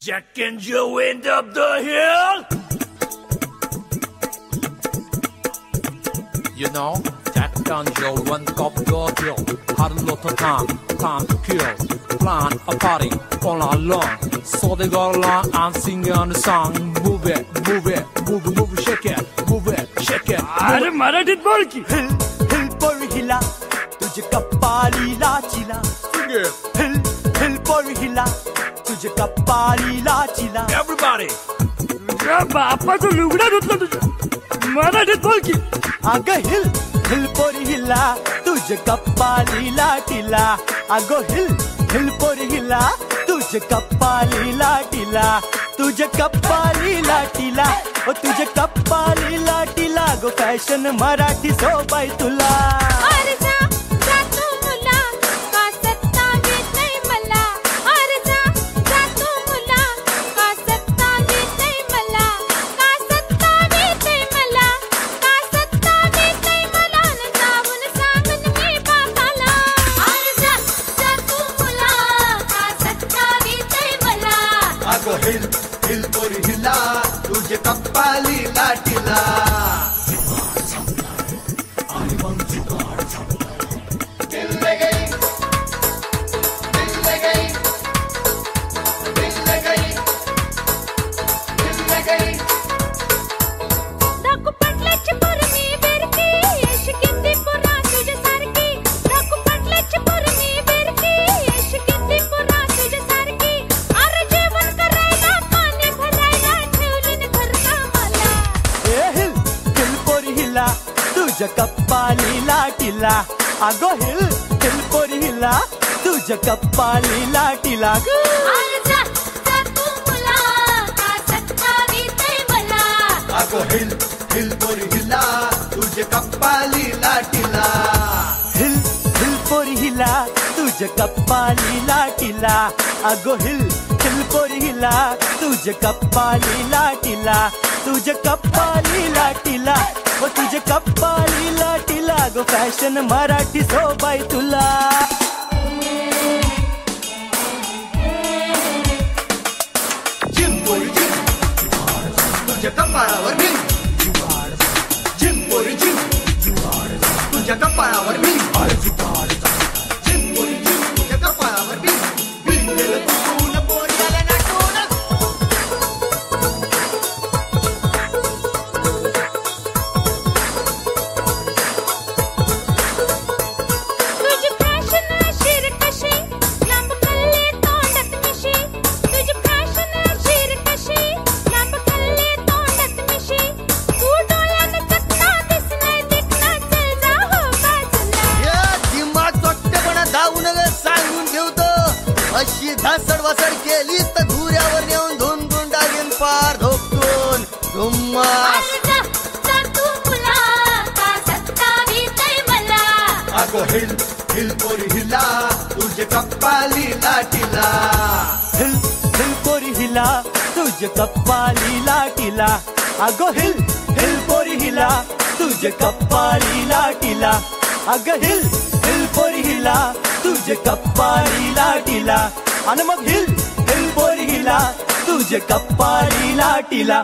Jack and Joe went up the hill. You know, Jack and Joe went up the hill. Had a lot of time, time to kill. Plan a party all along. So they got along and singing the song. Move it, move it, move it, move it, shake it, move it, shake it. अरे मराठीत बोल की हिल हिल पोरहिला तुझे कपाळीला चिला Sing it. हिल हिल पोरहिला तुझे कपाळीला चिला। Everybody. तुझ्या बापाचं लुगडं धुतलं तुझ्या. मराठीत बोल की. अगं हिल हिल पोरहिला तुझे कपाळीला टिला. अगं हिल हिल पोरहिला तुझे कपाळीला टिला. तुझे कपाळीला टिला ओ तुझे कपाळीला टिला. गो फॅशन मराठी सोबाई तुला. तुझे कप्पाली लाटीला. तुझ्या कप्पालीला टिला। अगो हिल हिल पोरी हिला तुझ्या कप्पालीला टिला। ग। अरे जा जा तू मुला का सत्ता येते मला। अगो हिल हिल पोरी हिला तुझे कप्पाली लाटीला हिल हिल पोरी हिला तुझ्या कप्पालीला टिला। अगो हिल हिल पोरी हिला तुझ्या कप्पालीला टिला। तुझ्या कप्पालीला टिला। व तुझे कपाली लाटी लागो फॅशन मराठी सोबाय तुला. तुझ्या कपाळावर मी. पोरी तुझ्या कपाळावर मी. अशी धासड वासड केलीस तर धुऱ्यावर नेऊन धुन धुन टाकेन पार तू येते मला अगो हिल हिल पोरी हिला तुझे कप्पाली लाटीला हिल हिल पोरी हिला तुझे कप्पालीला टिला अगो हिल हिल पोरी हिला तुझे कप्पालीला टिला अग हिल हिल पोरी हिला तुझे कप्पालीला टिला। आणि मग हिल हिल पोरी हिला तुझे कप्पालीला टिला।